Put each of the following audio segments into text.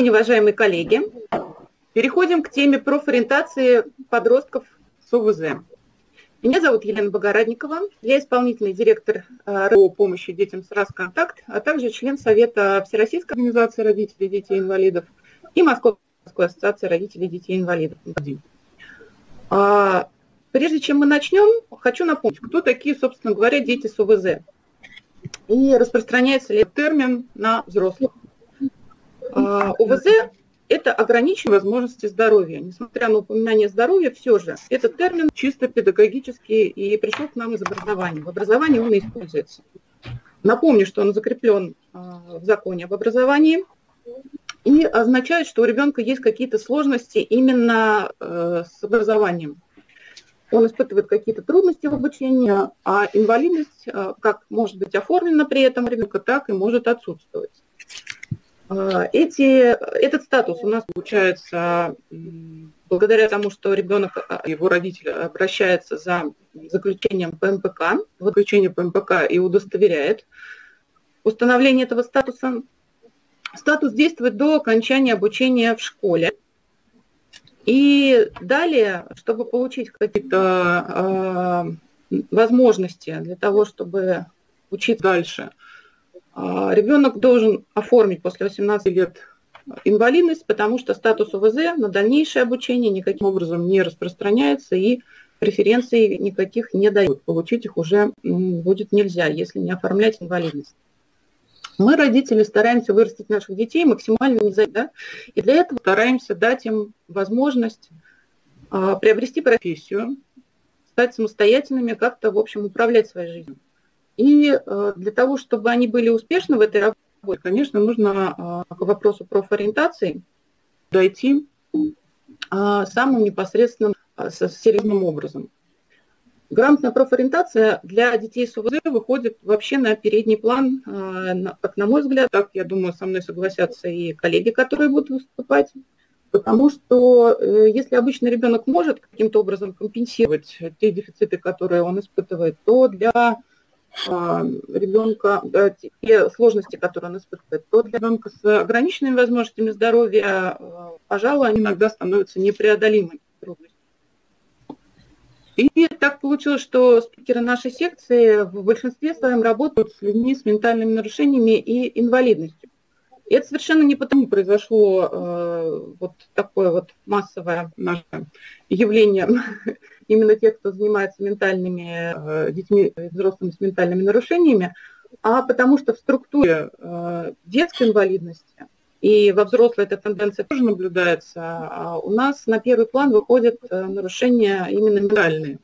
день, уважаемые коллеги. Переходим к теме профориентации подростков с УВЗ. Меня зовут Елена Богородникова, я исполнительный директор э, РО помощи детям с РАС-Контакт, а также член Совета Всероссийской организации родителей детей-инвалидов и Московской ассоциации родителей детей-инвалидов. А, прежде чем мы начнем, хочу напомнить, кто такие, собственно говоря, дети с УВЗ и распространяется ли термин на взрослых. А, УВЗ это ограниченные возможности здоровья. Несмотря на упоминание здоровья, все же этот термин чисто педагогический и пришел к нам из образования. В образовании он используется. Напомню, что он закреплен а, в законе об образовании и означает, что у ребенка есть какие-то сложности именно э, с образованием. Он испытывает какие-то трудности в обучении, а инвалидность э, как может быть оформлена при этом ребенка, так и может отсутствовать. А, эти, этот статус у нас получается благодаря тому, что ребенок, а, его родитель обращается за заключением ПМПК, заключение ПМПК и удостоверяет установление этого статуса. Статус действует до окончания обучения в школе. И далее, чтобы получить какие-то э, возможности для того, чтобы учиться дальше – ребенок должен оформить после 18 лет инвалидность, потому что статус УВЗ на дальнейшее обучение никаким образом не распространяется и преференций никаких не дают. Получить их уже будет нельзя, если не оформлять инвалидность. Мы, родители, стараемся вырастить наших детей максимально не да? и для этого стараемся дать им возможность а, приобрести профессию, стать самостоятельными, как-то, в общем, управлять своей жизнью. И э, для того, чтобы они были успешны в этой работе, конечно, нужно э, к вопросу профориентации дойти э, самым непосредственным, серьезным образом. Грамотная профориентация для детей с УВЗ выходит вообще на передний план, как на мой взгляд, так, я думаю, со мной согласятся и коллеги, которые будут выступать. Потому что если обычный ребенок может каким-то образом компенсировать те дефициты, которые он испытывает, то для ребенка, те сложности, которые он испытывает, то для ребенка с ограниченными возможностями здоровья, а, пожалуй, они иногда становятся непреодолимыми трудностями. И так получилось, что спикеры нашей секции в большинстве своем работают с людьми с ментальными нарушениями и инвалидностью. И это совершенно не потому произошло э, вот такое вот массовое наше явление именно тех, кто занимается ментальными э, детьми, взрослыми с ментальными нарушениями, а потому что в структуре э, детской инвалидности и во взрослой эта тенденция тоже наблюдается, а у нас на первый план выходят э, нарушения именно ментальные.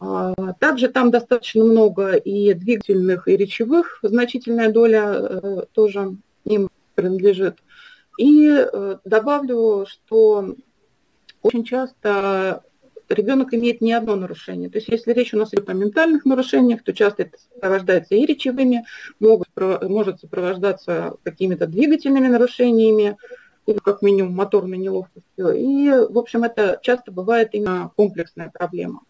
А, также там достаточно много и двигательных, и речевых, значительная доля тоже им принадлежит. И добавлю, что очень часто ребенок имеет не одно нарушение. То есть если речь у нас идет о ментальных нарушениях, то часто это сопровождается и речевыми, могут, может сопровождаться какими-то двигательными нарушениями, или как минимум моторной неловкостью. И, в общем, это часто бывает именно комплексная проблема.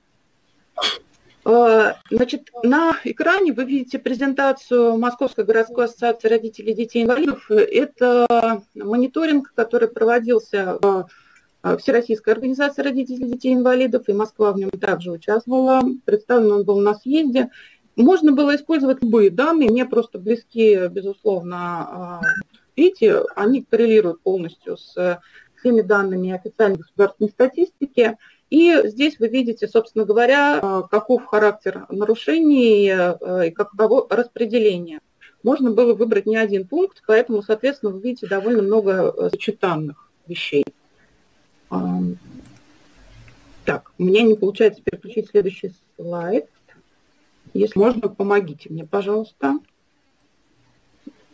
А, значит, на экране вы видите презентацию Московской городской ассоциации родителей детей-инвалидов. Это мониторинг, который проводился в Всероссийская организация родителей детей-инвалидов, и Москва в нем также участвовала. Представлен он был на съезде. Можно было использовать любые данные, мне просто близки, безусловно, а, видите, они коррелируют полностью с всеми данными официальной государственной статистики. И здесь вы видите, собственно говоря, а, каков характер нарушений и каково распределение. Можно было выбрать не один пункт, поэтому, соответственно, вы видите довольно много сочетанных вещей. Так, у меня не получается переключить следующий слайд. Если можно, помогите мне, пожалуйста.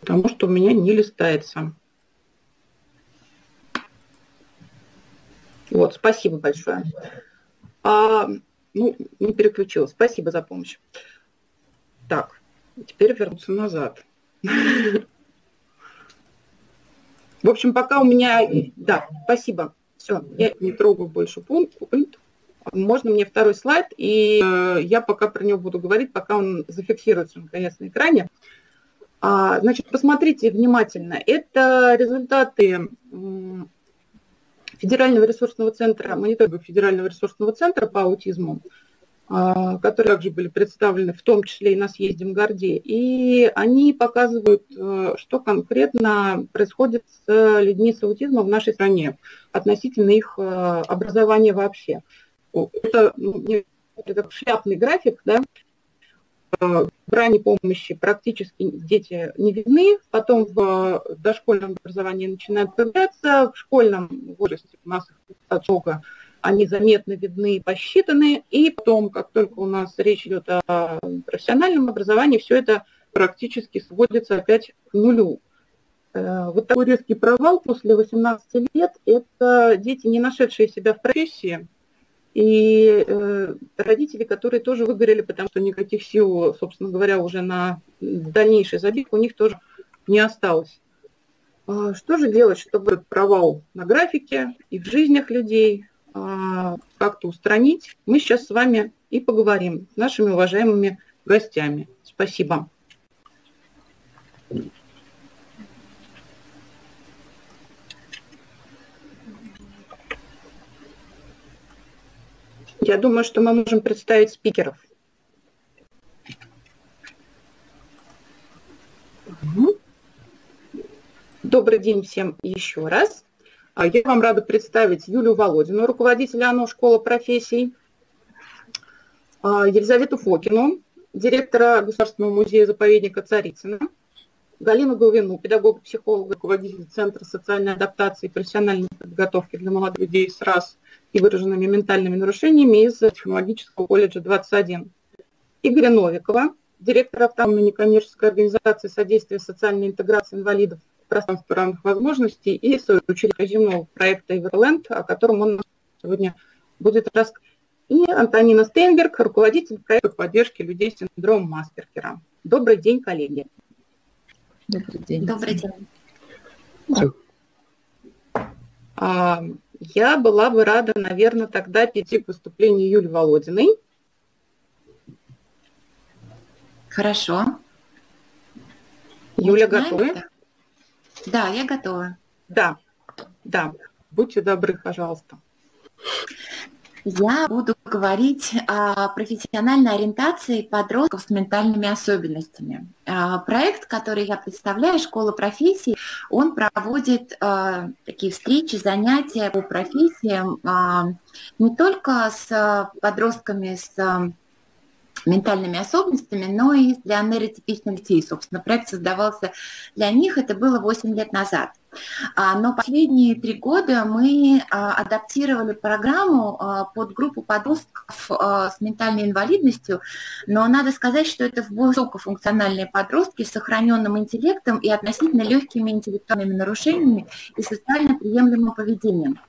Потому что у меня не листается. Вот, спасибо большое. А, ну, не переключила. Спасибо за помощь. Так, теперь вернуться назад. В общем, пока у меня... Да, спасибо. Все, я не трогаю больше пункт. можно мне второй слайд, и э, я пока про него буду говорить, пока он зафиксируется наконец на экране. А, значит, посмотрите внимательно. Это результаты Федерального ресурсного центра, мониторинга Федерального ресурсного центра по аутизму, которые также были представлены в том числе и на съезде в. И они показывают, э, что конкретно происходит с людьми с аутизмом в нашей стране относительно их э, образования вообще. Это, ну, это шляпный график, да, в ранней помощи практически дети не видны, потом в дошкольном образовании начинают появляться, в школьном возрасте у нас их достаточно они заметно видны посчитаны, и потом, как только у нас речь идет о профессиональном образовании, все это практически сводится опять к нулю. Э, вот такой резкий провал после 18 лет – это дети, не нашедшие себя в профессии, и э, родители, которые тоже выгорели, потому что никаких сил, собственно говоря, уже на дальнейший забег у них тоже не осталось. А что же делать, чтобы провал на графике и в жизнях людей как-то устранить? Мы сейчас с вами и поговорим с нашими уважаемыми гостями. Спасибо. Я думаю, что мы можем представить спикеров. Добрый день всем еще раз. А я вам рада представить Юлию Володину, руководителя ОНО «Школа профессий», а, Елизавету Фокину, директора Государственного музея-заповедника Царицына, Галину Головину, педагога-психолога, руководитель Центра социальной адаптации и профессиональной подготовки для молодых людей с РАС и выраженными ментальными нарушениями из Технологического колледжа 21. Игоря Новикова, директора автономной некоммерческой организации содействия социальной интеграции инвалидов в пространстве равных возможностей и соучредителя земного проекта Everland, о котором он сегодня будет рассказывать. И Антонина Стейнберг, руководитель проекта поддержки людей с синдромом Маспергера. Добрый день, коллеги. Добрый день. Добрый день. А, я была бы рада, наверное, тогда перейти к выступлению Юли Володиной. Хорошо. Юля, готова? Да, я готова. Да, да. Будьте добры, пожалуйста. Я буду говорить о профессиональной ориентации подростков с ментальными особенностями. А, проект, который я представляю, «Школа профессий», он проводит а, такие встречи, занятия по профессиям а, не только с подростками с ментальными особенностями, но и для нейротипичных детей. Собственно, проект создавался для них, это было 8 лет назад. А, но последние три года мы а, адаптировали программу а, под группу подростков с ментальной инвалидностью, но надо сказать, что это высокофункциональные подростки с сохраненным интеллектом и относительно легкими интеллектуальными нарушениями и социально приемлемым поведением.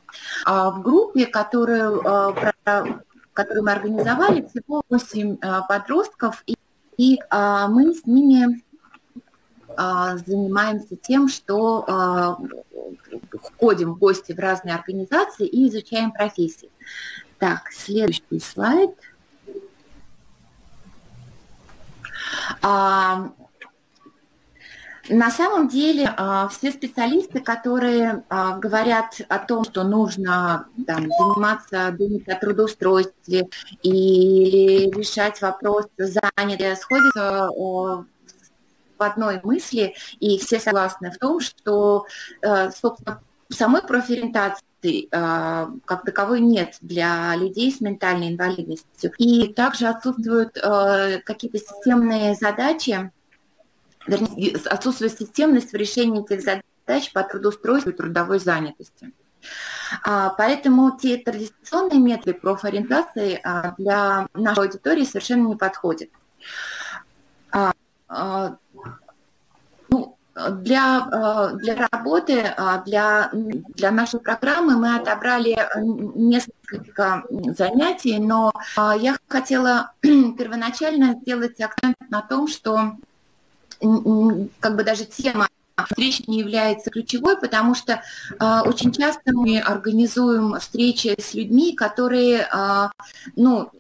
В группе, которую, которую мы организовали, всего 8 подростков, и, и мы с ними а, занимаемся тем, что а, ходим в гости в разные организации и изучаем профессии. Так, следующий слайд. А, на самом деле все специалисты, которые говорят о том, что нужно там, заниматься, думать о трудоустройстве или решать вопрос занятия, сходятся в одной мысли, и все согласны в том, что, э, собственно, самой профориентации э, как таковой нет для людей с ментальной инвалидностью. И также отсутствуют э, какие-то системные задачи, вернее, отсутствует системность в решении этих задач по трудоустройству и трудовой занятости. А, поэтому те традиционные методы профориентации для нашей аудитории совершенно не подходят. А, для, э, для работы, для, для нашей программы мы отобрали несколько занятий, но я хотела первоначально сделать акцент на том, что как бы даже тема встреча не является ключевой, потому что а, очень часто мы организуем встречи с людьми, которые, а, ну,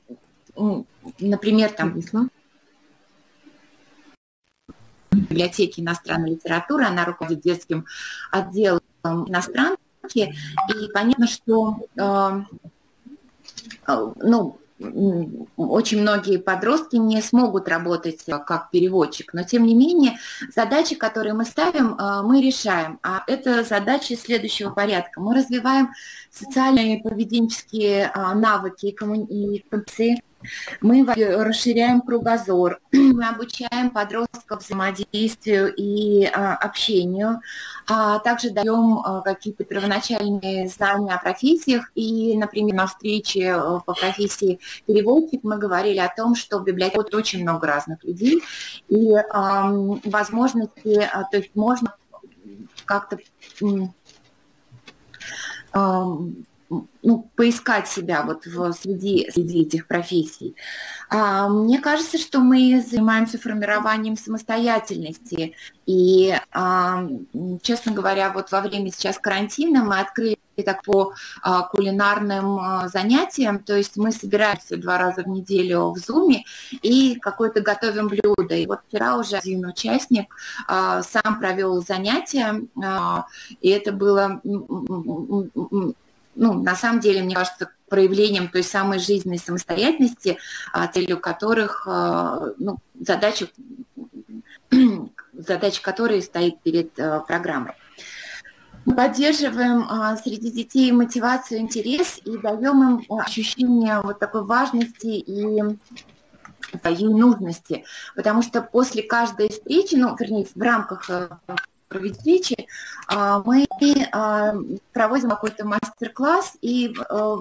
например, там, библиотеки иностранной литературы, она руководит детским отделом иностранки, и понятно, что э, ну, очень многие подростки не смогут работать э, как переводчик, но тем не менее задачи, которые мы ставим, э, мы решаем. А это задачи следующего порядка. Мы развиваем социальные поведенческие навыки и коммуникации мы расширяем кругозор, мы обучаем подростков взаимодействию и а, общению, а также даем а, какие-то первоначальные знания о профессиях. И, например, на встрече э, по профессии переводчик мы говорили о том, что в библиотеке очень много разных людей, и а, возможности, а, то есть можно как-то ну, поискать себя вот в, среди, среди этих профессий. А, мне кажется, что мы занимаемся формированием самостоятельности. И, а, честно говоря, вот во время сейчас карантина мы открыли так по а, кулинарным а, занятиям, то есть мы собираемся два раза в неделю в Зуме и какое-то готовим блюдо. И вот вчера уже один участник а, сам провел занятия, а, и это было ну, на самом деле, мне кажется, проявлением той самой жизненной самостоятельности, а, целью которых, а, ну, задача, задача которой стоит перед а, программой. Мы поддерживаем среди детей мотивацию, интерес и даем им ощущение вот такой важности и ее нужности, потому что после каждой встречи, ну, вернее, в рамках встречи а, мы а, проводим какой-то мастер-класс, и а,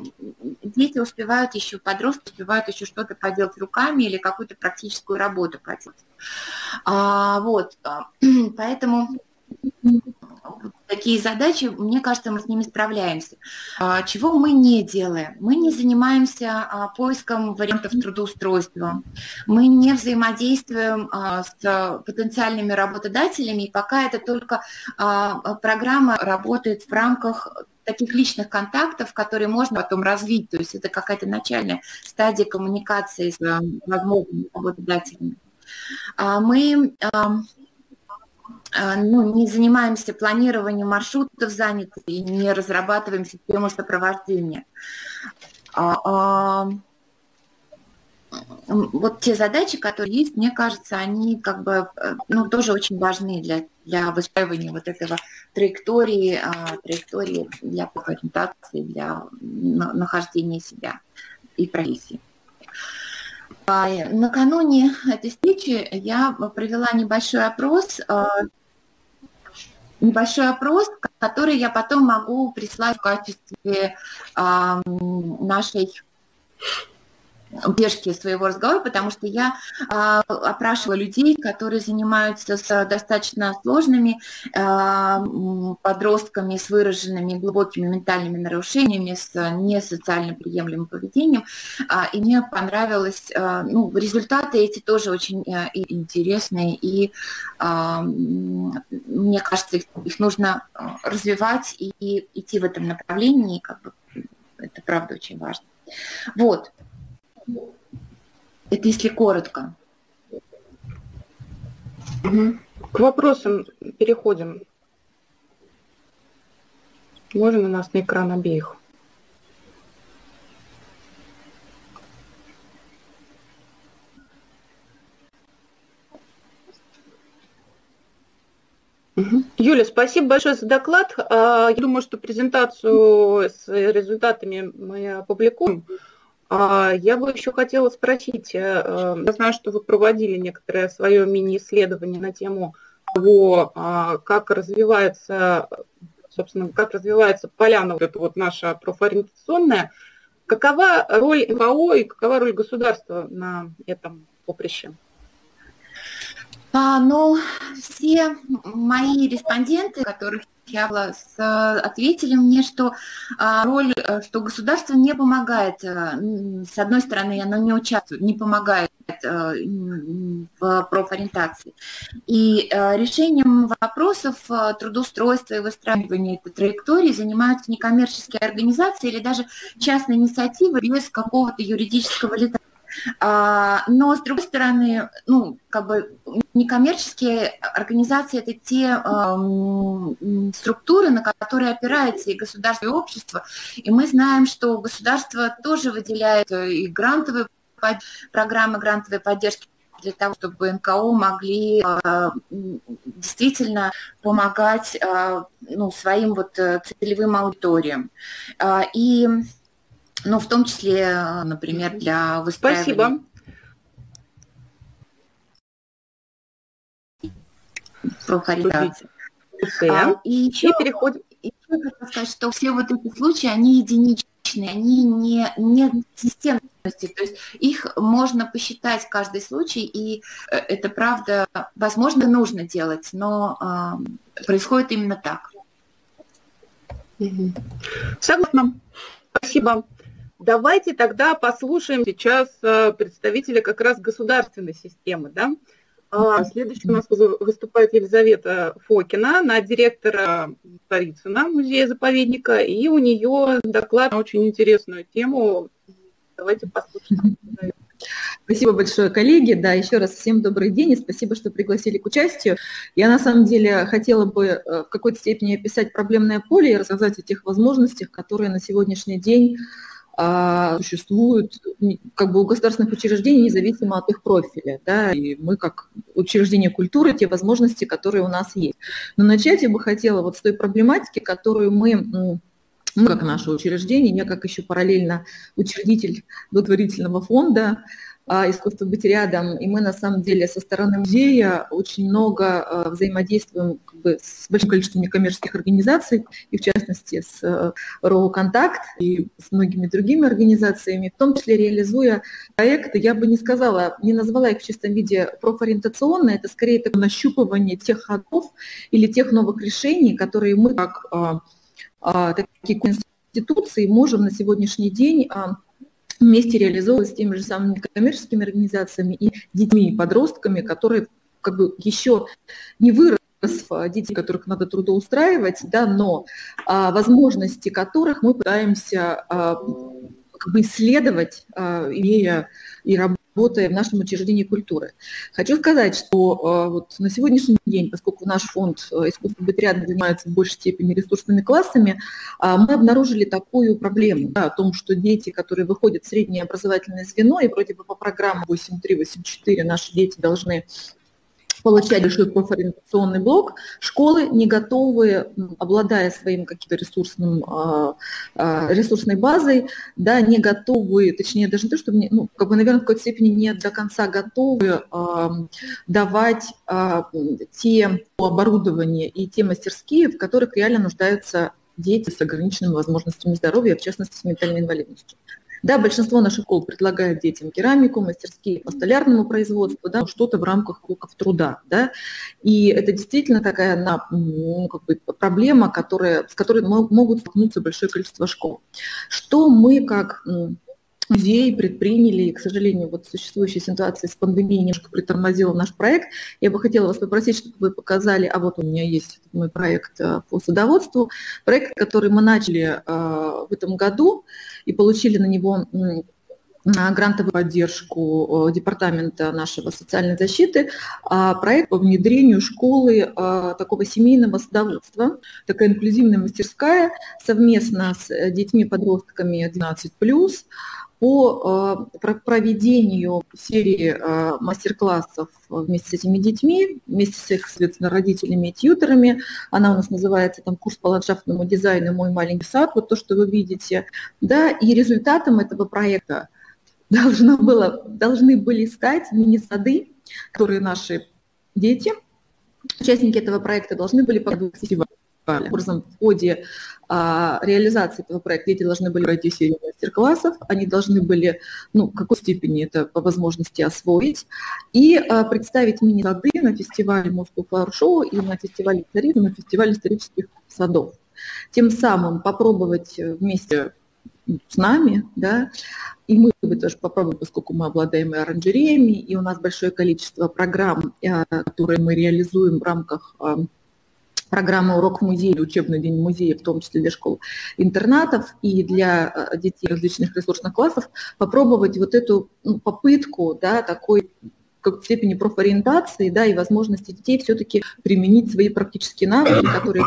дети успевают еще, подростки успевают еще что-то поделать руками или какую-то практическую работу поделать. Вот, поэтому такие задачи, мне кажется, мы с ними справляемся. А, чего мы не делаем? Мы не занимаемся а, поиском вариантов трудоустройства. Мы не взаимодействуем а, с потенциальными работодателями, и пока это только программа работает в рамках таких личных контактов, которые можно потом развить. То есть это какая-то начальная стадия коммуникации с возможными работодателями. Мы а, ну, не занимаемся планированием маршрутов занятых и не разрабатываем систему сопровождения. А, а, вот те задачи, которые есть, мне кажется, они как бы ну, тоже очень важны для, для выстраивания вот этого траектории, а, траектории для ориентации, для нахождения себя и профессии. Накануне этой встречи я провела небольшой опрос небольшой опрос, который я потом могу прислать в качестве э, нашей удержки своего разговора, потому что я э, опрашивала людей, которые занимаются с достаточно сложными э, подростками с выраженными глубокими ментальными нарушениями, с не социально приемлемым поведением, э, и мне понравилось, э, ну, результаты эти тоже очень э, интересные, и э, мне кажется, их, их нужно развивать и, и идти в этом направлении, как бы это правда очень важно. Вот. Это если коротко. К вопросам переходим. Можно у нас на экран обеих? Юля, спасибо большое за доклад. А, я думаю, что презентацию с результатами мы опубликуем. А, я бы еще хотела спросить, э, э, я знаю, что вы проводили некоторое свое мини-исследование на тему того, а, как развивается, собственно, как развивается поляна, вот эта вот наша профориентационная. Какова роль МФО и какова роль государства на этом поприще? А, ну, все мои респонденты, которых я была, ответили мне, что а, роль, э, что государство не помогает, э, с одной стороны, оно не участвует, не помогает в профориентации. И решением вопросов трудоустройства и выстраивания этой траектории занимаются некоммерческие организации или даже частные инициативы без какого-то юридического лица. А, но, с другой стороны, ну, как бы некоммерческие организации – это те э, структуры, на которые опирается и государство, и общество. И мы знаем, что государство тоже выделяет и грантовые программы грантовой поддержки для того, чтобы НКО могли э, действительно помогать э, ну, своим вот э, целевым аудиториям. Э, и ну, в том числе, например, для выстраивания... Спасибо. А, и еще, и переходим. Еще хочу сказать, что все вот эти случаи, они единичные, они не, не системности, то есть их можно посчитать каждый случай, и э, это правда, возможно, нужно делать, но э, происходит именно так. Согласна. Спасибо. Давайте тогда послушаем сейчас э, представителя как раз государственной системы. Да? А, следующий у нас выступает Елизавета Фокина, на директора Царицына музея-заповедника, и у нее доклад на очень интересную тему. Давайте послушаем. Спасибо большое, коллеги. Да, еще раз всем добрый день и спасибо, что пригласили к участию. Я на самом деле хотела бы э, в какой-то степени описать проблемное поле и рассказать о тех возможностях, которые на сегодняшний день а, существуют как бы у государственных учреждений независимо от их профиля. Да, и мы как учреждение культуры, те возможности, которые у нас есть. Но начать я бы хотела вот с той проблематики, которую мы мы как наше учреждение, я как еще параллельно учредитель благотворительного фонда, искусство быть рядом. И мы на самом деле со стороны музея очень много а, взаимодействуем как бы, с большим количеством некоммерческих организаций, и в частности с э, РОУ «Контакт» и с многими другими организациями, в том числе реализуя проекты, я бы не сказала, не назвала их в чистом виде профориентационные, это скорее такое нащупывание тех ходов или тех новых решений, которые мы как а, такие институции можем на сегодняшний день вместе реализовывать с теми же самыми коммерческими организациями и детьми, и подростками, которые как бы еще не выросли детей, которых надо трудоустраивать, да, но а, возможности которых мы пытаемся а, как бы исследовать, а, имея и работая работая в нашем учреждении культуры. Хочу сказать, что э, вот на сегодняшний день, поскольку наш фонд э, искусства быть занимается в большей степени ресурсными классами, э, мы обнаружили такую проблему да, о том, что дети, которые выходят в среднее образовательное звено, и вроде бы по программе 8.3-8.4 наши дети должны получать большой профориентационный блок, школы не готовы, обладая своим каким-то ресурсным, а, а, ресурсной базой, да, не готовы, точнее, даже не то, чтобы, ну, как бы, наверное, в какой-то степени не до конца готовы давать а, те оборудования и те мастерские, в которых реально нуждаются дети с ограниченными возможностями здоровья, в частности, с ментальной инвалидностью. Да, большинство наших школ предлагает детям керамику, мастерские по столярному производству, да, что-то в рамках уроков труда. Да, и это действительно такая на, ну, как бы проблема, которая, с которой могут столкнуться большое количество школ. Что мы как музей предприняли, и, к сожалению, вот существующая ситуация с пандемией немножко притормозила наш проект. Я бы хотела вас попросить, чтобы вы показали, а вот у меня есть мой проект э, по садоводству, проект, который мы начали э, в этом году и получили на него грантовую поддержку э, департамента нашего социальной защиты а проект по внедрению школы такого семейного садоводства, такая инклюзивная мастерская совместно с детьми-подростками 12+, по э, проведению серии э, мастер-классов вместе с этими детьми, вместе с их, соответственно, родителями и тьютерами. Она у нас называется там курс по ландшафтному дизайну «Мой маленький сад», вот то, что вы видите. Да, и результатом этого проекта должно было, должны были стать мини-сады, которые наши дети, участники этого проекта, должны были подвести образом в ходе а, реализации этого проекта дети должны были пройти серию мастер-классов, они должны были, ну, в какой степени это по возможности освоить, и а, представить мини-сады на фестивале Moscow Flower и на фестивале историзма, на фестивале исторических садов. Тем самым попробовать вместе с нами, да, и мы тоже попробуем, поскольку мы обладаем и оранжереями, и у нас большое количество программ, э, которые мы реализуем в рамках э, программы «Урок музея», учебный день музея, в том числе для школ интернатов и для э, детей различных ресурсных классов, попробовать вот эту ну, попытку да, такой как в степени профориентации да, и возможности детей все-таки применить свои практические навыки, которые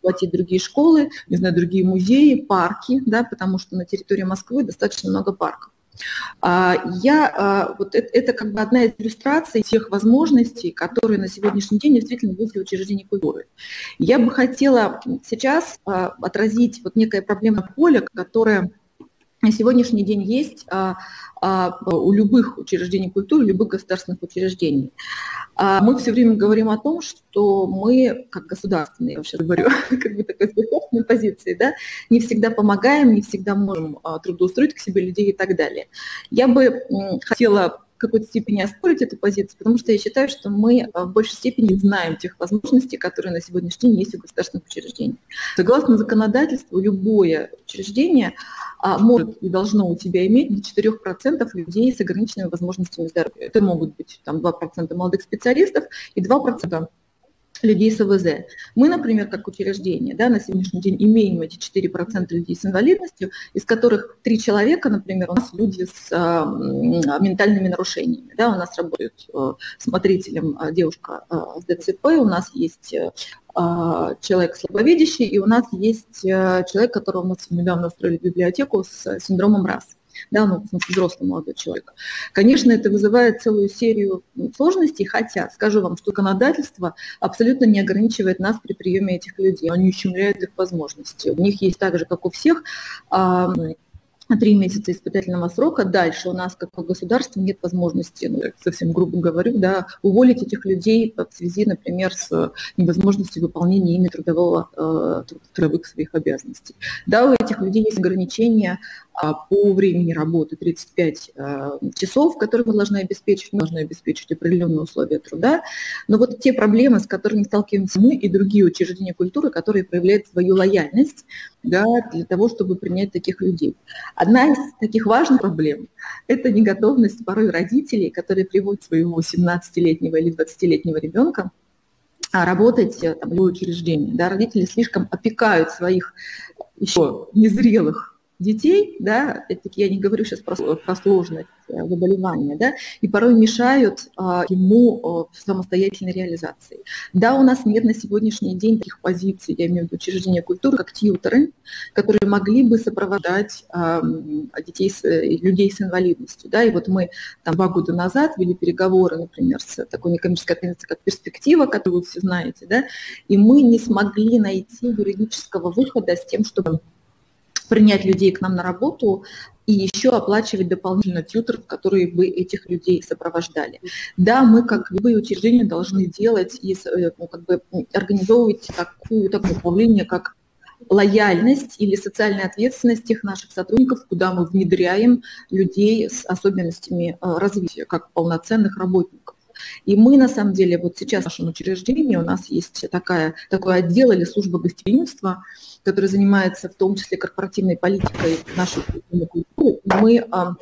платить другие школы, не знаю, другие музеи, парки, да, потому что на территории Москвы достаточно много парков. А, я, а, вот это, это как бы одна из иллюстраций тех возможностей, которые на сегодняшний день действительно есть в учреждении культуры. Я бы хотела сейчас а, отразить вот некое проблемное поле, которое на сегодняшний день есть а, а, у любых учреждений культуры, любых государственных учреждений. А, мы все время говорим о том, что мы, как государственные, я вообще говорю, как бы такой собственной позиции, да, не всегда помогаем, не всегда можем а, трудоустроить к себе людей и так далее. Я бы хотела какой-то степени оспорить эту позицию, потому что я считаю, что мы в большей степени знаем тех возможностей, которые на сегодняшний день есть у государственных учреждений. Согласно законодательству, любое учреждение а, может и должно у тебя иметь до 4% людей с ограниченными возможностями здоровья. Это могут быть там, 2% молодых специалистов и 2% людей с АВЗ. Мы, например, как учреждение, да, на сегодняшний день имеем эти 4% людей с инвалидностью, из которых 3 человека, например, у нас люди с а, ментальными нарушениями. Да, у нас работает а, смотрителем а, девушка а, с ДЦП, у нас есть а, человек слабовидящий, и у нас есть а, человек, которого мы недавно устроили библиотеку с синдромом РАС да, ну, в молодой человек. Конечно, это вызывает целую серию сложностей, хотя, скажу вам, что законодательство абсолютно не ограничивает нас при приеме этих людей, оно не ущемляет их возможности. У них есть так же, как у всех, три месяца испытательного срока. Дальше у нас, как у государства, нет возможности, ну, совсем грубо говорю, да, уволить этих людей в связи, например, с невозможностью выполнения ими трудового, э, трудовых своих обязанностей. Да, у этих людей есть ограничения по времени работы 35 э, часов, которые мы должны обеспечить, мы должны обеспечить определенные условия труда. Но вот те проблемы, с которыми сталкиваемся мы и другие учреждения культуры, которые проявляют свою лояльность да, для того, чтобы принять таких людей. Одна из таких важных проблем – это неготовность порой родителей, которые приводят своего 17-летнего или 20-летнего ребенка а, работать э, там, в любое учреждение. Да, родители слишком опекают своих еще незрелых детей, да, опять-таки я не говорю сейчас про, про сложность э, заболевания, да, и порой мешают а, ему а, самостоятельной реализации. Да, у нас нет на сегодняшний день таких позиций, я имею в виду учреждения культуры, как тьютеры, которые могли бы сопровождать а, детей, с, э, людей с инвалидностью, да, и вот мы там два года назад вели переговоры, например, с такой некоммерческой организацией, как «Перспектива», которую вы все знаете, да, и мы не смогли найти юридического выхода с тем, чтобы принять людей к нам на работу и еще оплачивать дополнительно тьютеров, которые бы этих людей сопровождали. Да, мы, как любые учреждения, должны делать и э, ну, как бы, организовывать такую, такое управление, как лояльность или социальная ответственность тех наших сотрудников, куда мы внедряем людей с особенностями э, развития, как полноценных работников. И мы, на самом деле, вот сейчас в нашем учреждении у нас есть такая, такой отдел или служба гостеприимства, который занимается в том числе корпоративной политикой нашей культуры. Мы а,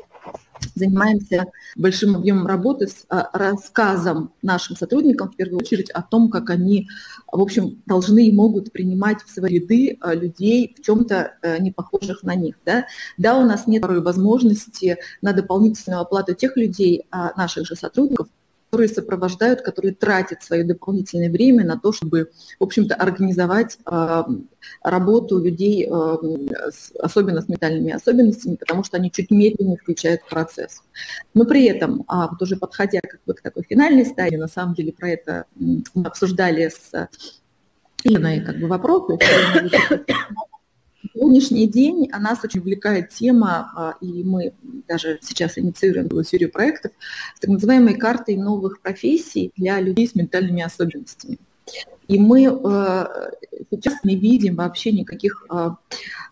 занимаемся большим объемом работы с а, рассказом нашим сотрудникам, в первую очередь, о том, как они, в общем, должны и могут принимать в свои ряды а, людей в чем-то а, не похожих на них. Да? да, у нас нет порой возможности на дополнительную оплату тех людей, наших же сотрудников, которые сопровождают, которые тратят свое дополнительное время на то, чтобы, в общем-то, организовать э, работу людей, э, с, особенно с ментальными особенностями, потому что они чуть медленнее включают процесс. Но при этом, а, вот уже подходя как бы к такой финальной стадии, на самом деле про это мы обсуждали с Ириной как бы вопросы, сегодняшний день нас очень увлекает тема, а, и мы даже сейчас инициируем целую серию проектов, так называемой картой новых профессий для людей с ментальными особенностями. И мы э, сейчас не видим вообще никаких а,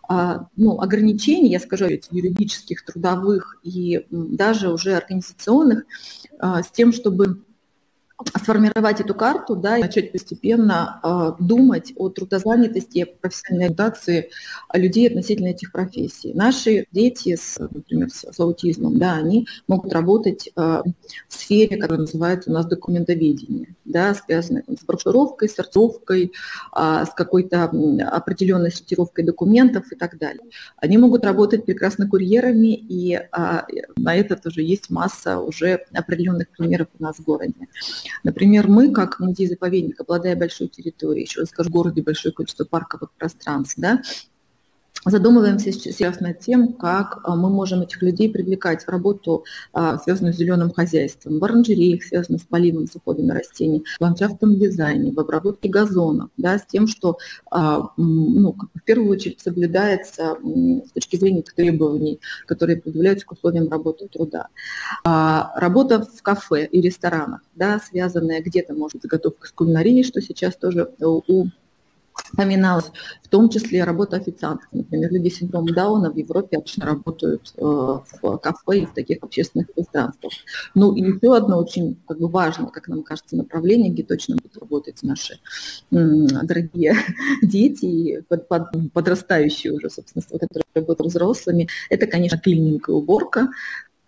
а, ну, ограничений, я скажу, юридических, трудовых и даже уже организационных с тем, чтобы сформировать эту карту, да, и начать постепенно э, думать о трудозанятости, о профессиональной ориентации людей относительно этих профессий. Наши дети, с, например, с, с аутизмом, да, они могут работать э, в сфере, которая называется у нас документоведение, да, связанной с брошюровкой, сортировкой, э, с какой-то определенной сортировкой документов и так далее. Они могут работать прекрасно курьерами, и э, на это тоже есть масса уже определенных примеров у нас в городе. Например, мы, как музей-заповедник, обладая большой территорией, еще раз скажу, в городе большое количество парковых пространств, да, задумываемся сейчас над тем, как а, мы можем этих людей привлекать в работу, а, связанную с зеленым хозяйством, в оранжереях, связанную с поливом, с уходами растений, в ландшафтном дизайне, в обработке газонов, да, с тем, что а, ну, в первую очередь соблюдается с точки зрения требований, которые предъявляются к условиям работы труда. Работа в кафе и ресторанах, да, связанная где-то, может, заготовка с кулинарией, что сейчас тоже у упоминалось, в том числе работа официантов. Например, люди с синдромом Дауна в Европе обычно работают э, в кафе и в таких общественных пространствах. Ну и еще одно очень как бы, важное, как нам кажется, направление, где точно будут работать наши дорогие дети под, под, подрастающие уже, собственно, которые работают взрослыми, это, конечно, клининг и уборка,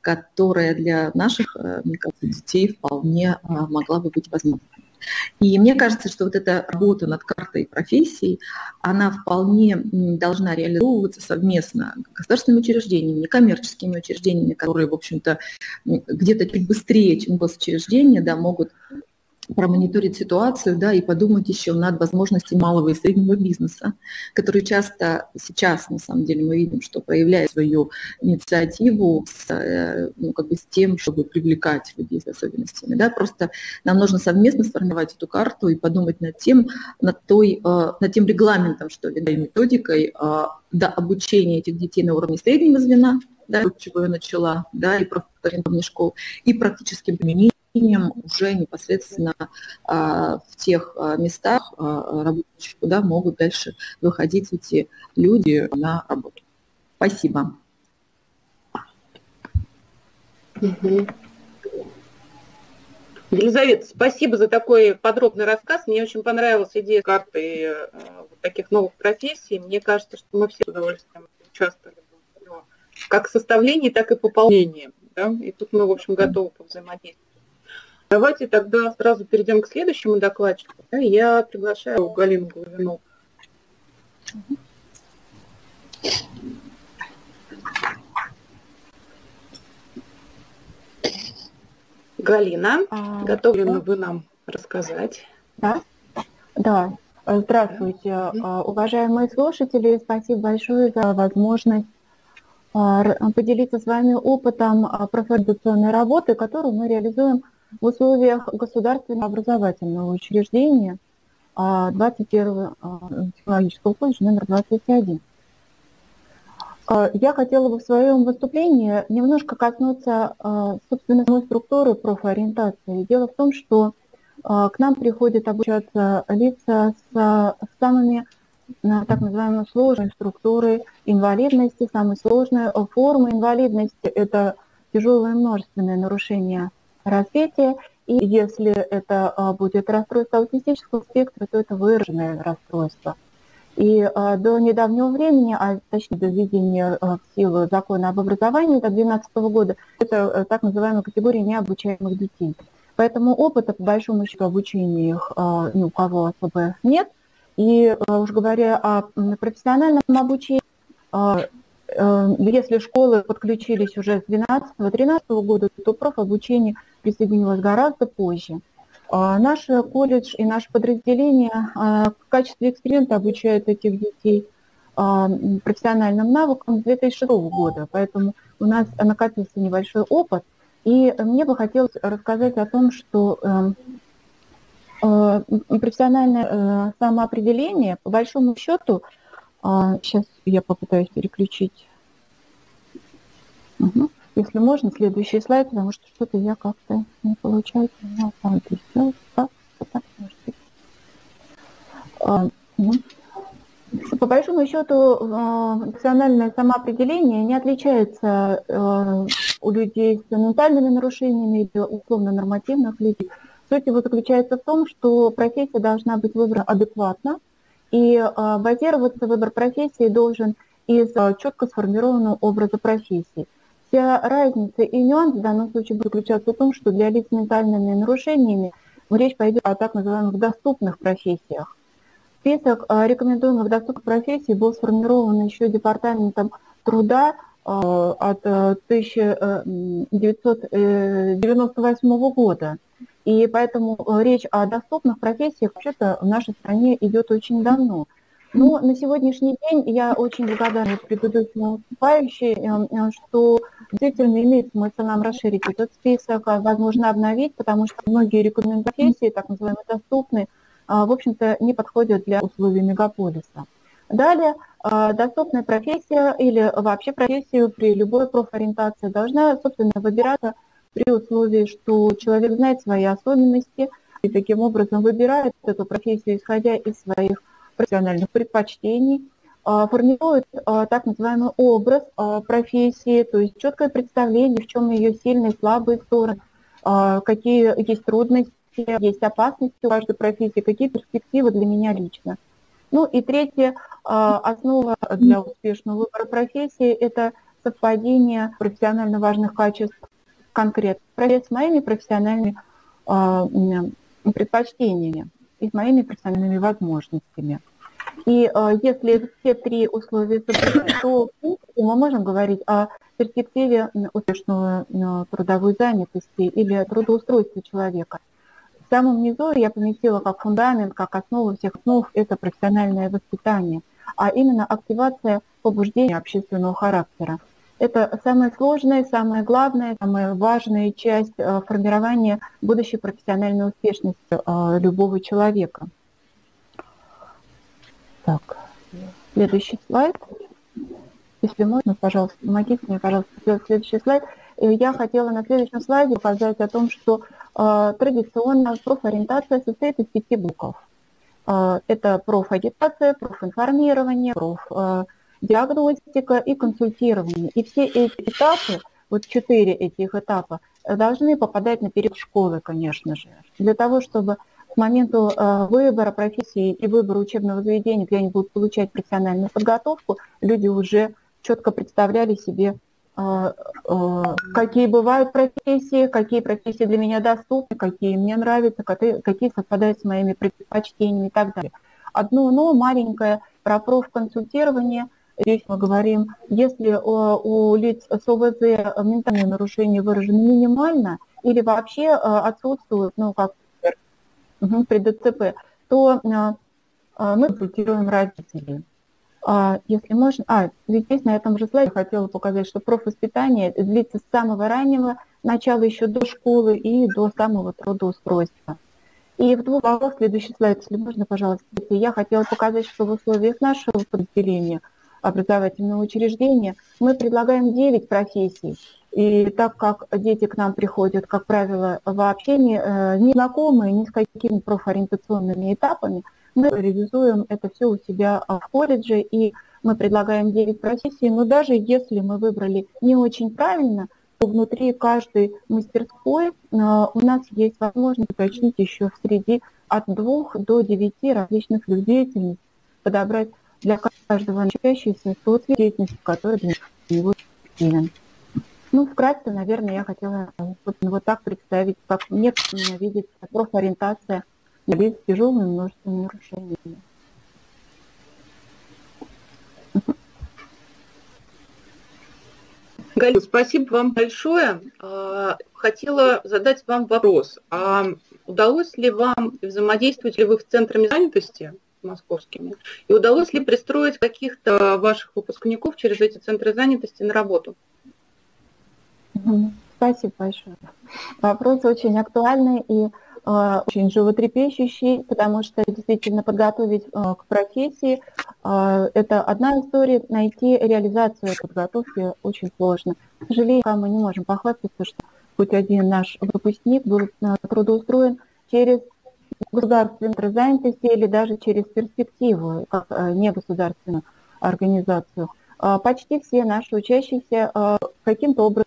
которая для наших, э, мне кажется, детей вполне а, могла бы быть возможной. И мне кажется, что вот эта работа над картой профессий, она вполне должна реализовываться совместно государственными учреждениями, некоммерческими учреждениями, которые, в общем-то, где-то чуть быстрее, чем госучреждения, да, могут промониторить ситуацию, да, и подумать еще над возможностями малого и среднего бизнеса, который часто сейчас, на самом деле, мы видим, что проявляет свою инициативу с, э, ну, как бы с тем, чтобы привлекать людей с особенностями, да, просто нам нужно совместно сформировать эту карту и подумать над тем, над, той, э, над тем регламентом, что ли, да, и методикой э, до обучения этих детей на уровне среднего звена, да, с чего я начала, да, и профориентованных школ, и практическим применением уже непосредственно а, в тех а, местах а, рабочих, куда могут дальше выходить эти люди на работу. Спасибо. Елизавета, спасибо за такой подробный рассказ. Мне очень понравилась идея карты э, таких новых профессий. Мне кажется, что мы все с удовольствием участвовали как составлении, так и пополнении. Да? И тут мы, в общем, готовы повзаимодействовать. Давайте тогда сразу перейдем к следующему докладчику. Я приглашаю Галину Головину. Галина, а, готовы ли вы нам рассказать? Да, да. Здравствуйте, а, уважаемые слушатели. Спасибо большое за возможность поделиться с вами опытом профориентационной работы, которую мы реализуем в условиях государственного образовательного учреждения 21 а, технологического колледжа номер 21. А, я хотела бы в своем выступлении немножко коснуться, а, собственно, самой структуры профориентации. Дело в том, что к нам приходят обучаться лица с самыми так называемой сложной структурой инвалидности. Самая сложная форма инвалидности – это тяжелое множественное нарушение развития. И если это а, будет расстройство аутистического спектра, то это выраженное расстройство. И а, до недавнего времени, а точнее до введения а, в силу закона об образовании до 2012 года, это так называемая категория необучаемых детей. Поэтому опыта, по большому счету, обучения их ни у кого особо нет. И уж говоря о профессиональном обучении, если школы подключились уже с 2012-2013 года, то профобучение присоединилось гораздо позже. А, наш колледж и наше подразделение а, в качестве эксперимента обучают этих детей а, профессиональным навыкам с 2006 года, поэтому у нас накопился небольшой опыт. И мне бы хотелось рассказать о том, что эм, э, профессиональное э, самоопределение, по большому счету, сейчас я попытаюсь переключить. Угу. Если можно, следующий слайд, потому что что-то я как-то не получается. Ну. А, ну. По большому счету, национальное самоопределение не отличается э, у людей с ментальными нарушениями или условно-нормативных людей Суть его заключается в том, что профессия должна быть выбрана адекватно, и базироваться выбор профессии должен из четко сформированного образа профессии. Вся разница и нюанс в данном случае будет заключаться в том, что для лиц с ментальными нарушениями речь пойдет о так называемых доступных профессиях. Список рекомендуемых доступных профессий был сформирован еще Департаментом труда от 1998 года. И поэтому речь о доступных профессиях вообще-то в нашей стране идет очень давно. Но на сегодняшний день я очень благодарна предыдущему выступающей, что действительно имеет смысл нам расширить этот список, возможно, обновить, потому что многие рекомендации, так называемые доступные, в общем-то, не подходят для условий мегаполиса. Далее, доступная профессия или вообще профессию при любой профориентации должна, собственно, выбираться при условии, что человек знает свои особенности и таким образом выбирает эту профессию, исходя из своих профессиональных предпочтений, а, формирует а, так называемый образ а, профессии, то есть четкое представление, в чем ее сильные и слабые стороны, какие есть трудности, есть опасности у каждой профессии, какие перспективы для меня лично. Ну и третье, основа для успешного выбора профессии – это совпадение профессионально важных качеств конкретно с моими профессиональными предпочтениями и с моими профессиональными возможностями. И э, если все три условия соблюдать, то мы можем говорить о перспективе успешного э, трудовой занятости или трудоустройства человека. В самом низу я поместила как фундамент, как основу всех основ это профессиональное воспитание, а именно активация побуждения общественного характера. Это самая сложная, самая главная, самая важная часть э, формирования будущей профессиональной успешности э, любого человека. Так, следующий слайд. Если можно, пожалуйста, помогите мне, пожалуйста, сделать следующий слайд. Я хотела на следующем слайде показать о том, что э, традиционно профориентация состоит из пяти блоков. Э, это профагитация, профинформирование, проф... Э, диагностика и консультирование. И все эти этапы, вот четыре этих этапа, должны попадать на период школы, конечно же, для того, чтобы к моменту э, выбора профессии и выбора учебного заведения, где они будут получать профессиональную подготовку, люди уже четко представляли себе, э, э, какие бывают профессии, какие профессии для меня доступны, какие мне нравятся, какие совпадают с моими предпочтениями и так далее. Одно но маленькое про профконсультирование – Здесь мы говорим, если у, у лиц с ОВЗ ментальные нарушения выражены минимально или вообще э, отсутствуют, ну, как при ДЦП, то э, э, мы консультируем родителей. А, если можно, а, здесь на этом же слайде хотела показать, что профвоспитание длится с самого раннего начала еще до школы и до самого трудоустройства. И в двух словах, следующий слайд, если можно, пожалуйста, я хотела показать, что в условиях нашего подразделения – образовательного учреждения, мы предлагаем 9 профессий. И так как дети к нам приходят, как правило, вообще не, э, не знакомые ни с какими профориентационными этапами, мы реализуем это все у себя в колледже, и мы предлагаем 9 профессий, но даже если мы выбрали не очень правильно, то внутри каждой мастерской э, у нас есть возможность уточнить еще в среде от двух до девяти различных деятельности, подобрать для каждого начинающегося тот вид деятельности, который для него эффективен. Ну, вкратце, наверное, я хотела вот, вот так представить, как мне видит профориентация людей с тяжелыми множественными нарушениями. Галина, спасибо вам большое. А, хотела задать вам вопрос. А удалось ли вам взаимодействовать ли вы с центрами занятости московскими. И удалось ли пристроить каких-то ваших выпускников через эти центры занятости на работу? Спасибо большое. Вопрос очень актуальный и э, очень животрепещущий, потому что действительно подготовить э, к профессии э, это одна история, найти реализацию подготовки очень сложно. К сожалению, мы не можем похвастаться, что хоть один наш выпускник был э, трудоустроен через государственной занятости или даже через перспективу, как э, негосударственную организацию. А почти все наши учащиеся э, каким-то образом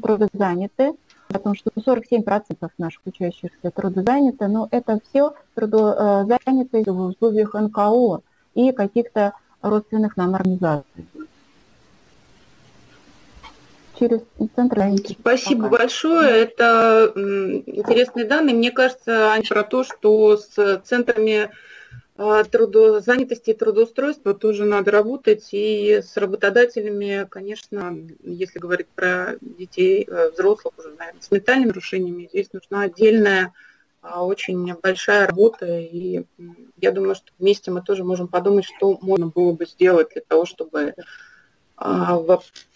трудозаняты, о том, что 47% наших учащихся трудозаняты, но это все трудозанятые в условиях НКО и каких-то родственных нам организаций. Через центр Спасибо пока. большое. Это интересные данные. Мне кажется, они про то, что с центрами а, трудозанятости и трудоустройства тоже надо работать. И с работодателями, конечно, если говорить про детей, э, взрослых уже, наверное, с ментальными нарушениями, здесь нужна отдельная а, очень большая работа, и я думаю, что вместе мы тоже можем подумать, что можно было бы сделать для того, чтобы а,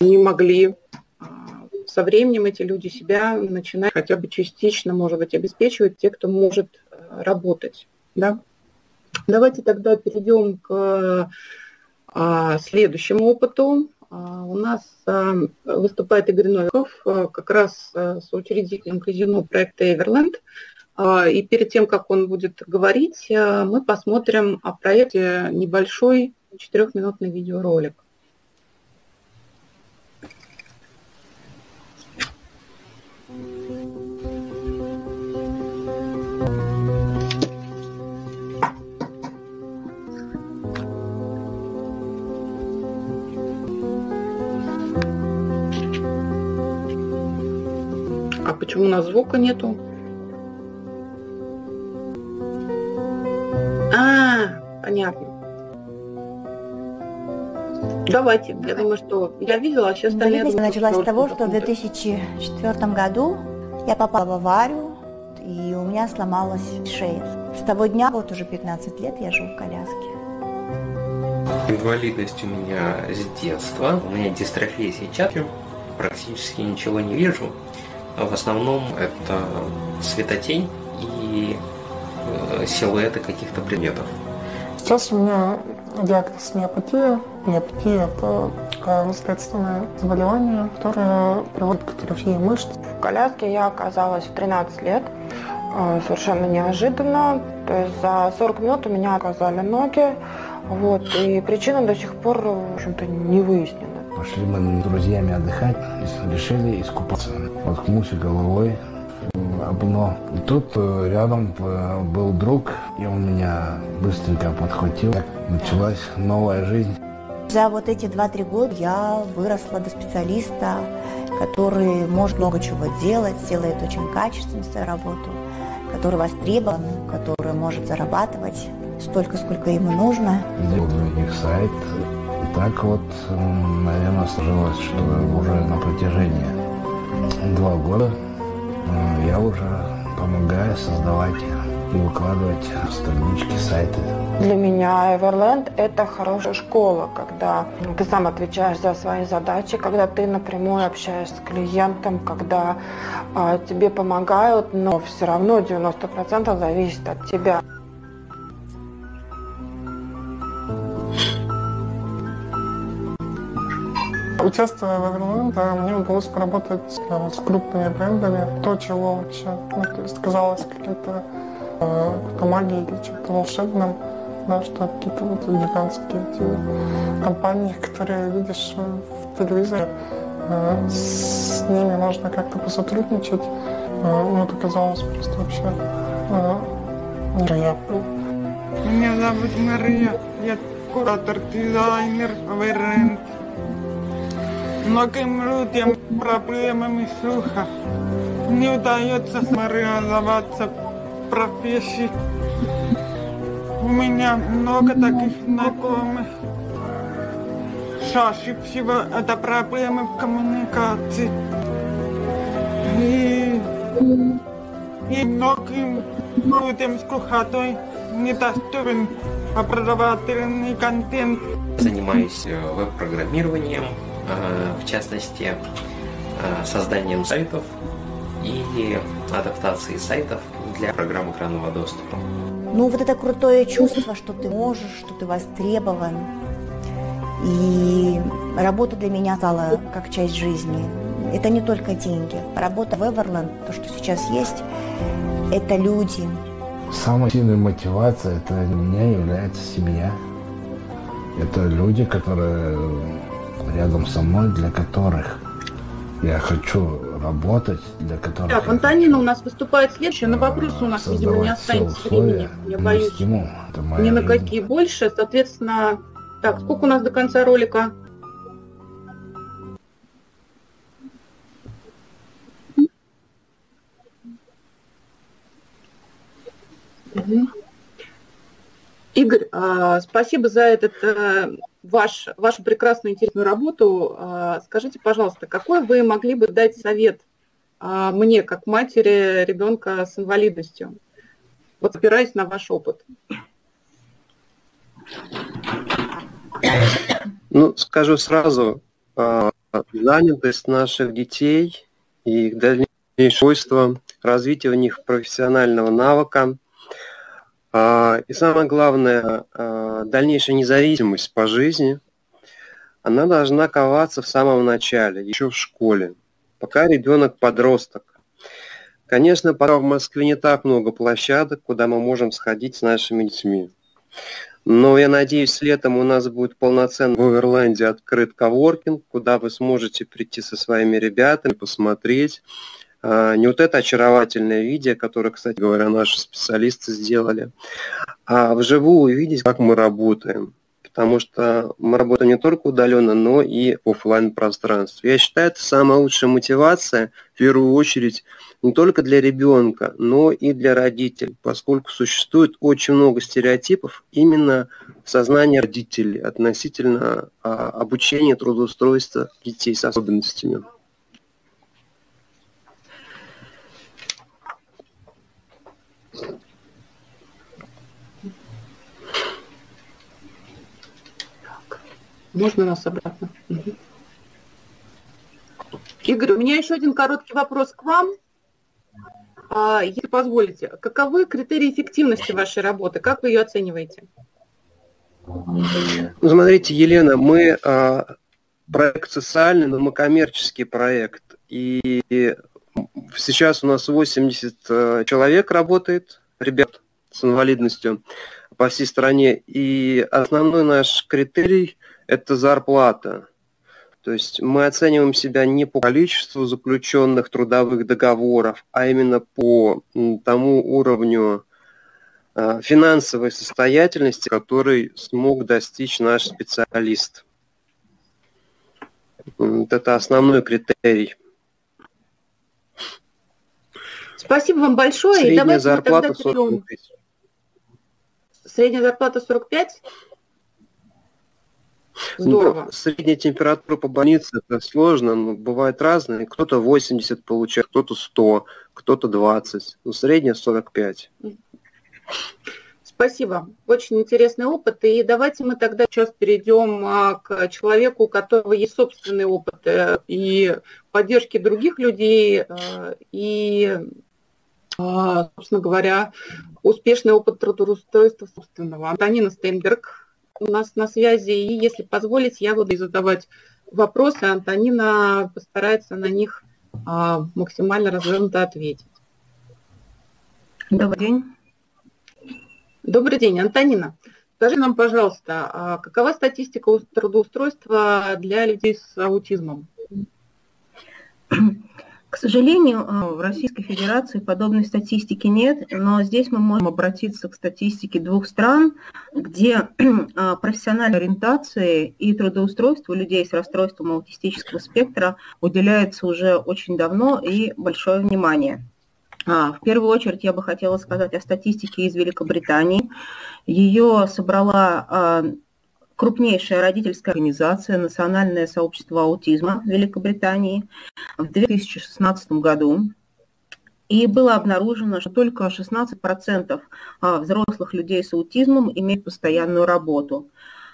они могли со временем эти люди себя начинают хотя бы частично, может быть, обеспечивать те, кто может э, работать. Да? Давайте тогда перейдем к а, следующему опыту. А, у нас а, выступает Игорь Новиков, как раз с учредителем казино проекта Everland. И перед тем, как он будет говорить, мы посмотрим о проекте небольшой четырехминутный видеоролик. Почему у нас звука нету? А, понятно. Давайте, я думаю, что я видела, а сейчас остальные... началась с того, что в 2004 году я попала в аварию, и у меня сломалась шея. С того дня, вот уже 15 лет, я живу в коляске. Инвалидность у меня с детства. У меня дистрофия сетчатки. Практически ничего не вижу. В основном это светотень и э, силуэты каких-то предметов. Сейчас у меня диагноз миопатия. Миопатия – это наследственное заболевание, которое приводит к атрофии мышц. В коляске я оказалась в 13 лет, э, совершенно неожиданно. То есть за 40 минут у меня оказали ноги, вот, и причина до сих пор, в общем-то, не выяснена. Пошли мы с друзьями отдыхать, решили искупаться. Воткнулся головой об дно. И тут э, рядом э, был друг, и он меня быстренько подхватил. Началась новая жизнь. За вот эти два-три года я выросла до специалиста, который может много чего делать, делает очень качественную свою работу, который востребован, который может зарабатывать столько, сколько ему нужно. Сделал для них сайт, так вот, наверное, сложилось, что уже на протяжении два года я уже помогаю создавать и выкладывать странички, сайты. Для меня Everland – это хорошая школа, когда ты сам отвечаешь за свои задачи, когда ты напрямую общаешься с клиентом, когда а, тебе помогают, но все равно 90% зависит от тебя. Участвуя в Everland, мне удалось поработать э, с крупными брендами. То, чего вообще, ну, то есть казалось каким-то э, магией или чем-то волшебным, да, что какие-то вот гигантские эти компании, которые видишь в телевизоре, э, с ними можно как-то посотрудничать. Э, ну, это казалось просто вообще э, невероятно. Меня зовут Мария, я куратор-дизайнер Everland. Многим людям проблемами слуха не удается самореализоваться в профессии. У меня много таких знакомых. Чаще всего это проблемы в коммуникации. И, и многим людям с глухотой недоступен образовательный контент. Занимаюсь э, веб-программированием, в частности, э, созданием сайтов и адаптацией сайтов для программ экранного доступа. Ну, вот это крутое чувство, что ты можешь, что ты востребован. И работа для меня стала как часть жизни. Это не только деньги. Работа в Everland, то, что сейчас есть, это люди. Самая сильная мотивация это для меня является семья. Это люди, которые рядом со мной, для которых я хочу работать, для которых... Так, Антонина у нас выступает следующая. На вопросы у нас, видимо, не останется времени. Я боюсь. Стимул. Ни на какие больше. Соответственно, так, сколько у нас до конца ролика? Мгм. Игорь, а, спасибо за этот э, ваш, вашу прекрасную интересную работу. А, Скажите, пожалуйста, какой вы могли бы дать совет а, мне, как матери ребенка с инвалидностью, вот опираясь на ваш опыт? Ну, скажу сразу, занятость наших детей и их дальнейшее свойство, развитие у них профессионального навыка, и самое главное, а, дальнейшая независимость по жизни, она должна коваться в самом начале, еще в школе, пока ребенок подросток. Конечно, пока в Москве не так много площадок, куда мы можем сходить с нашими детьми. Но я надеюсь, летом у нас будет полноценный в Оверланде открыт коворкинг, куда вы сможете прийти со своими ребятами, посмотреть. А, Не вот это очаровательное видео, которое, кстати говоря, наши специалисты сделали, а вживую увидеть, как мы работаем. Потому что мы работаем не только удаленно, но и в офлайн пространстве. Я считаю, это самая лучшая мотивация, в первую очередь, не только для ребенка, но и для родителей, поскольку существует очень много стереотипов именно в сознании родителей относительно а, обучения трудоустройства детей с особенностями. Можно нас обратно? Мгм. Игорь, у меня еще один короткий вопрос к вам. А, Если позволите, каковы критерии эффективности вашей работы? Как вы ее оцениваете? Ну, смотрите, Елена, мы а, проект социальный, но мы коммерческий проект. И сейчас у нас 80 э, человек работает, ребят с инвалидностью по всей стране. И основной наш критерий – это зарплата. То есть мы оцениваем себя не по количеству заключенных трудовых договоров, а именно по тому уровню э, финансовой состоятельности, который смог достичь наш специалист. Вот это основной критерий. Спасибо вам большое. И Средняя давайте мы тогда зарплата 40 перейдем. Средняя зарплата 45? Ну, Здорово. средняя температура по больнице это сложно, но бывает разные. Кто-то 80 получает, кто-то 100, кто-то 20. Ну, средняя 45. Спасибо. Очень интересный опыт. И давайте мы тогда сейчас перейдем а, к человеку, у которого есть собственный опыт э, и поддержки других людей, э, и, а, собственно говоря, успешный опыт трудоустройства собственного. Антонина Стейнберг у нас на связи, и если позволить, я буду задавать вопросы, а Антонина постарается на них а, максимально развернуто ответить. Добрый день. Добрый день, Антонина. Скажи нам, пожалуйста, а какова статистика ус- трудоустройства для людей с аутизмом? К сожалению, э, в Российской Федерации подобной статистики нет, но здесь мы можем обратиться к статистике двух стран, где э, профессиональной ориентации и трудоустройству людей с расстройством аутистического спектра уделяется уже очень давно и большое внимание. А, В первую очередь я бы хотела сказать о статистике из Великобритании. Ее собрала а, крупнейшая родительская организация Национальное сообщество аутизма Великобритании в 2016 году. И было обнаружено, что только 16% а, взрослых людей с аутизмом имеют постоянную работу,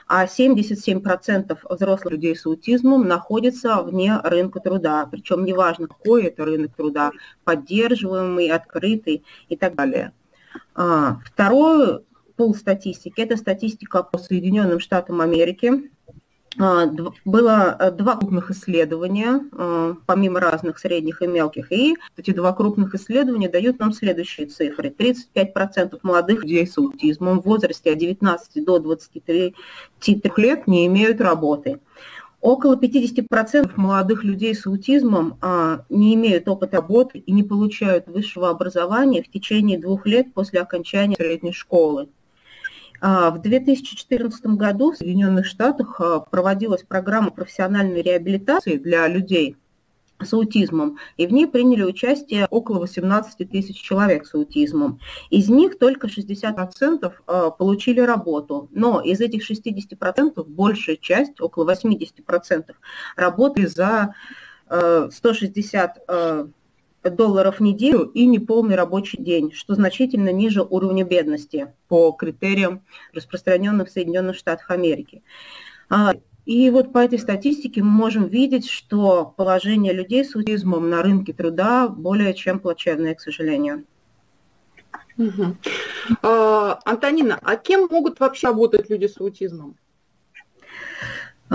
а 77% взрослых людей с аутизмом находятся вне рынка труда. Причем неважно, какой это рынок труда, поддерживаемый, открытый и так далее. А, Пул статистики – это статистика по Соединенным Штатам Америки. А, Было э, два крупных исследования, э, помимо разных средних и мелких. И эти два крупных исследования дают нам следующие цифры. 35% молодых людей с аутизмом в возрасте от 19 до 23 лет не имеют работы. Около 50% молодых людей с аутизмом а, не имеют опыта работы и не получают высшего образования в течение двух лет после окончания средней школы. А, в 2014 году в Соединенных Штатах а, проводилась программа профессиональной реабилитации для людей с аутизмом, и в ней приняли участие около 18 тысяч человек с аутизмом. Из них только 60% а, получили работу, но из этих 60% большая часть, около 80%, работали за 160 долларов в неделю и неполный рабочий день, что значительно ниже уровня бедности по критериям, распространенных в Соединенных Штатах Америки. И вот по этой статистике мы можем видеть, что положение людей с аутизмом на рынке труда более чем плачевное, к сожалению. Угу. А, Антонина, а кем могут вообще работать люди с аутизмом?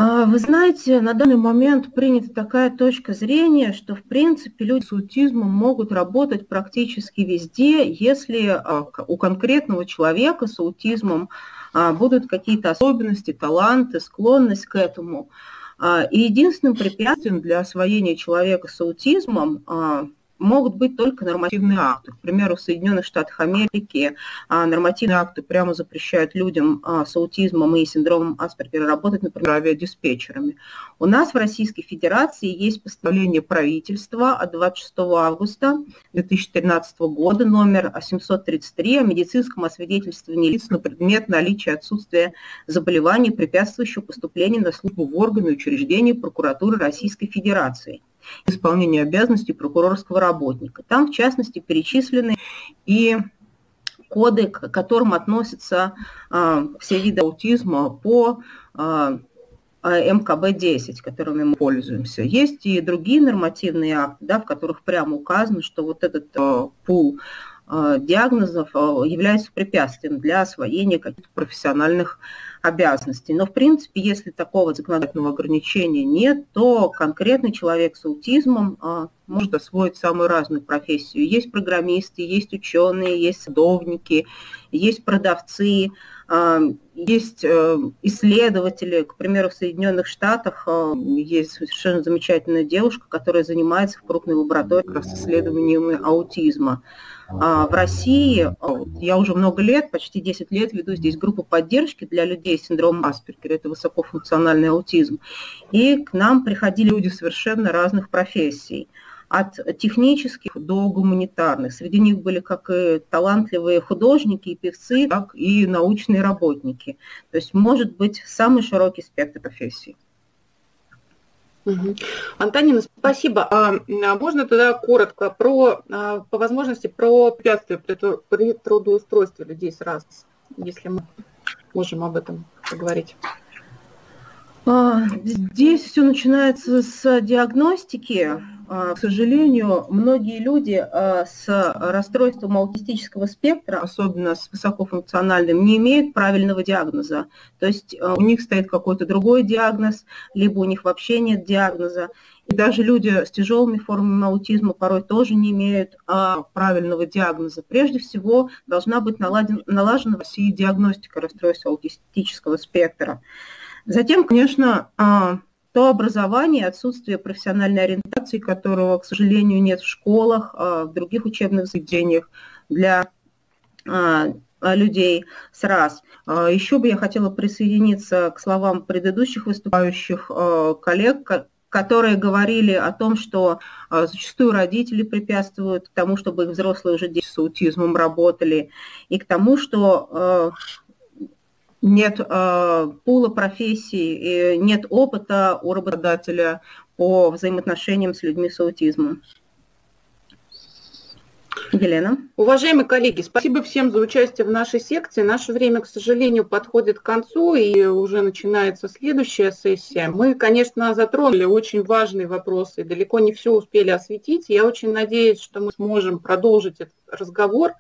А, вы знаете, на данный момент принята такая точка зрения, что в принципе люди с аутизмом могут работать практически везде, если а, у конкретного человека с аутизмом а, будут какие-то особенности, таланты, склонность к этому. И единственным препятствием для освоения человека с аутизмом могут быть только нормативные акты. К примеру, в Соединенных Штатах Америки а, нормативные акты прямо запрещают людям а, с аутизмом и синдромом Аспергера работать, например, авиадиспетчерами. У нас в Российской Федерации есть постановление правительства от 26 августа 2013 года номер 733 о медицинском освидетельствовании лиц на предмет наличия отсутствия заболеваний, препятствующего поступлению на службу в органы и учреждения прокуратуры Российской Федерации исполнению обязанностей прокурорского работника. Там, в частности, перечислены и коды, к которым относятся а, все виды аутизма по а, МКБ-10, которыми мы пользуемся. Есть и другие нормативные акты, да, в которых прямо указано, что вот этот а, пул а, диагнозов а, является препятствием для освоения каких-то профессиональных обязанностей. Но, в принципе, если такого законодательного ограничения нет, то конкретный человек с аутизмом а, может освоить самую разную профессию. Есть программисты, есть ученые, есть садовники, есть продавцы, есть э, исследователи. К примеру, в Соединенных Штатах а, есть совершенно замечательная девушка, которая занимается в крупной лаборатории как раз исследованиями аутизма. А в России а, я уже много лет, почти 10 лет веду здесь группу поддержки для людей с синдромом Аспергера, это высокофункциональный аутизм. И к нам приходили люди совершенно разных профессий от технических до гуманитарных. Среди них были как и талантливые художники и певцы, так и научные работники. То есть может быть самый широкий спектр профессий. Угу. Антонина, спасибо. А, а можно тогда коротко про, а, по возможности, про препятствия при, трудоустройстве людей с раз, если мы можем об этом поговорить? А, здесь все начинается с диагностики. А, к сожалению, многие люди а, с расстройством аутистического спектра, особенно с высокофункциональным, не имеют правильного диагноза. То есть а, у них стоит какой-то другой диагноз, либо у них вообще нет диагноза. И даже люди с тяжелыми формами аутизма порой тоже не имеют правильного диагноза. Прежде всего, должна быть наладен, налажена в России диагностика расстройства аутистического спектра. Затем, конечно, то образование, отсутствие профессиональной ориентации, которого, к сожалению, нет в школах, а в других учебных заведениях для а, людей с раз. А, еще бы я хотела присоединиться к словам предыдущих выступающих коллег, которые говорили о том, что зачастую родители препятствуют тому, чтобы их взрослые уже дети с аутизмом работали, и к тому, что нет э, пула профессий, нет опыта у работодателя по взаимоотношениям с людьми с аутизмом. Елена. Уважаемые коллеги, спасибо всем за участие в нашей секции. Наше время, к сожалению, подходит к концу, и уже начинается следующая сессия. Мы, конечно, затронули очень важные вопросы, далеко не все успели осветить. Я очень надеюсь, что мы сможем продолжить этот разговор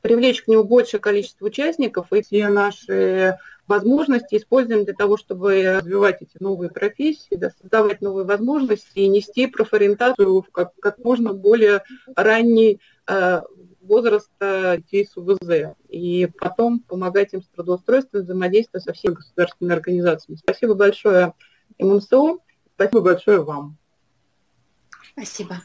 привлечь к нему большее количество участников, и все наши возможности используем для того, чтобы развивать эти новые профессии, да, создавать новые возможности и нести профориентацию в как, как можно более ранний э, возраст детей с УВЗ. И потом помогать им с трудоустройством, взаимодействовать со всеми государственными организациями. Спасибо большое ММСО Спасибо большое вам. Спасибо.